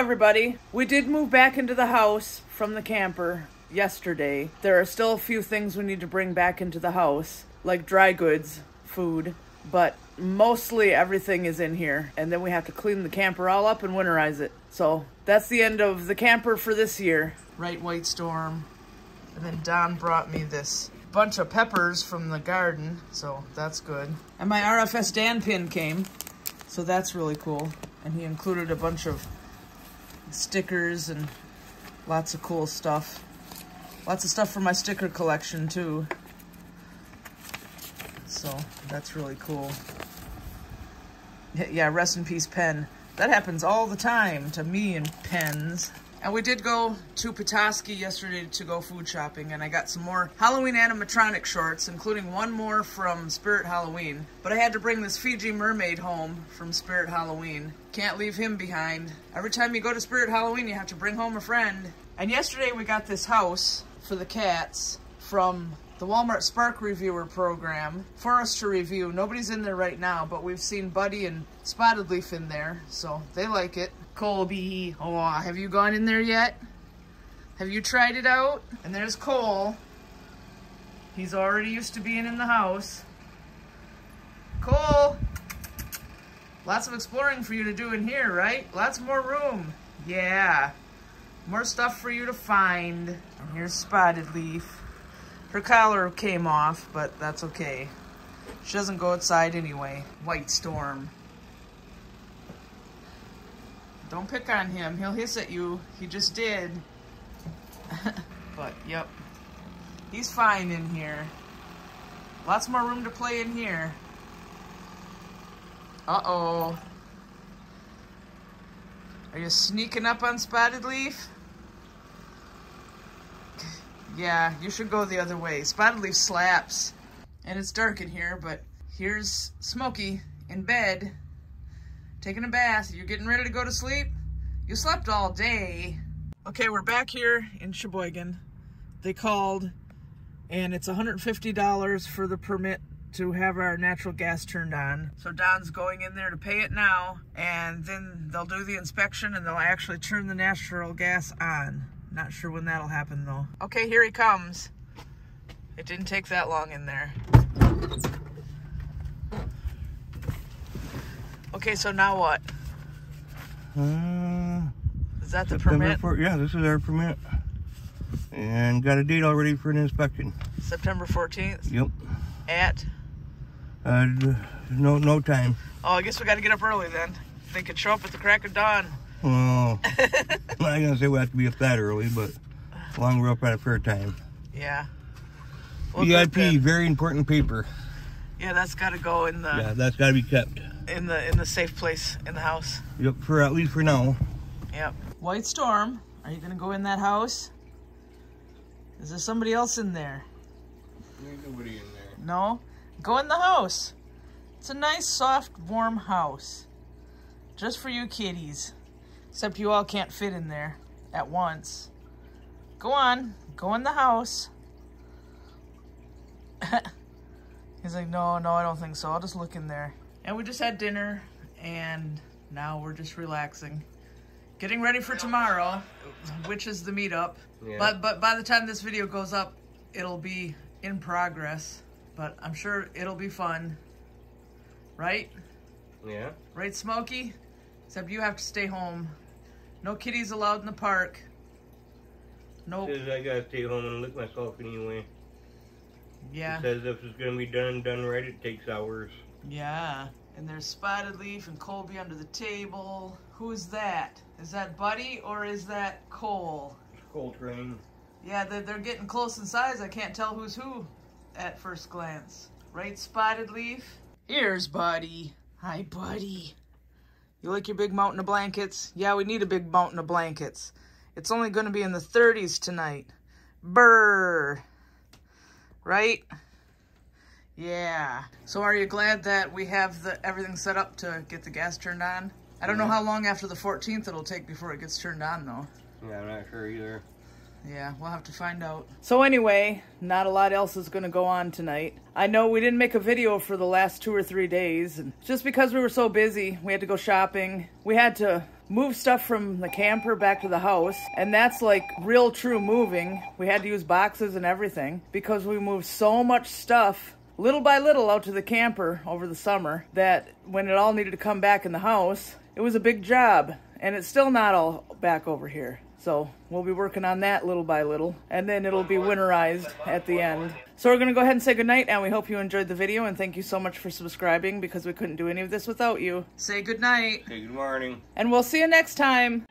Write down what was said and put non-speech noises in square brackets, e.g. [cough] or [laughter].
everybody. We did move back into the house from the camper yesterday. There are still a few things we need to bring back into the house, like dry goods, food, but mostly everything is in here. And then we have to clean the camper all up and winterize it. So that's the end of the camper for this year. Right White Storm. And then Don brought me this bunch of peppers from the garden, so that's good. And my RFS Dan pin came, so that's really cool. And he included a bunch of stickers and lots of cool stuff. Lots of stuff for my sticker collection too. So that's really cool. Yeah, rest in peace pen. That happens all the time to me and pens. And we did go to Petoskey yesterday to go food shopping, and I got some more Halloween animatronic shorts, including one more from Spirit Halloween. But I had to bring this Fiji mermaid home from Spirit Halloween. Can't leave him behind. Every time you go to Spirit Halloween, you have to bring home a friend. And yesterday we got this house for the cats from the Walmart Spark Reviewer program for us to review. Nobody's in there right now, but we've seen Buddy and Spotted Leaf in there, so they like it. Colby. Oh, have you gone in there yet? Have you tried it out? And there's Coal. He's already used to being in the house. Coal! Lots of exploring for you to do in here, right? Lots more room. Yeah. More stuff for you to find. And here's Spotted Leaf. Her collar came off, but that's okay. She doesn't go outside anyway. White Storm. Don't pick on him. He'll hiss at you. He just did. [laughs] but, yep. He's fine in here. Lots more room to play in here. Uh-oh. Are you sneaking up on Spotted Leaf? Yeah, you should go the other way. Spotted Leaf slaps. And it's dark in here, but here's Smokey in bed taking a bath. You're getting ready to go to sleep? You slept all day. Okay, we're back here in Cheboygan. They called and it's $150 for the permit to have our natural gas turned on. So Don's going in there to pay it now and then they'll do the inspection and they'll actually turn the natural gas on. Not sure when that'll happen though. Okay, here he comes. It didn't take that long in there. Okay, so now what? Uh, Is that the September permit? yeah, this is our permit. And got a date already for an inspection. September 14th Yep. at? Uh, no, no time. Oh, I guess we got to get up early then. They could show up at the crack of dawn. Well, I'm not gonna say we have to be up that early, but long as we're up at a fair time. Yeah. Well, good VIP, very important paper. Yeah, that's got to go in the Yeah, that's got to be kept. in the in the safe place in the house. Yep, for at least for now. Yep. White Storm, are you gonna go in that house? Is there somebody else in there? There's nobody in there. No? Go in the house. It's a nice, soft, warm house. Just for you kitties. Except you all can't fit in there at once. Go on. Go in the house. [laughs] He's like, no, no, I don't think so. I'll just look in there. And we just had dinner, and now we're just relaxing. Getting ready for tomorrow, which is the meetup. Yeah. But but by the time this video goes up, it'll be in progress. But I'm sure it'll be fun. Right? Yeah. Right, Smokey? Except you have to stay home. No kitties allowed in the park. Nope. Says I gotta stay home and lick myself anyway. Yeah. Says if it's gonna be done, done right, it takes hours. Yeah. And there's Spotted Leaf and Colby under the table. Who's that? Is that Buddy or is that Coal? It's cold train. Yeah, they're, they're getting close in size. I can't tell who's who at first glance. Right, Spotted Leaf? Here's Buddy. Hi, Buddy. You like your big mountain of blankets? Yeah, we need a big mountain of blankets. It's only going to be in the 30s tonight. Brr. Right? Yeah. So are you glad that we have the everything set up to get the gas turned on? I don't know how long after the 14th it'll take before it gets turned on, though. Yeah, I'm not sure either. Yeah, we'll have to find out. So anyway, not a lot else is going to go on tonight. I know we didn't make a video for the last two or three days, and just because we were so busy, we had to go shopping. We had to move stuff from the camper back to the house, and that's like real true moving. We had to use boxes and everything because we moved so much stuff little by little out to the camper over the summer that when it all needed to come back in the house, it was a big job, and it's still not all back over here. So we'll be working on that little by little, and then it'll be winterized at the end. So we're going to go ahead and say goodnight, and we hope you enjoyed the video, and thank you so much for subscribing because we couldn't do any of this without you. Say goodnight. Hey, good morning. And we'll see you next time.